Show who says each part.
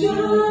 Speaker 1: shine.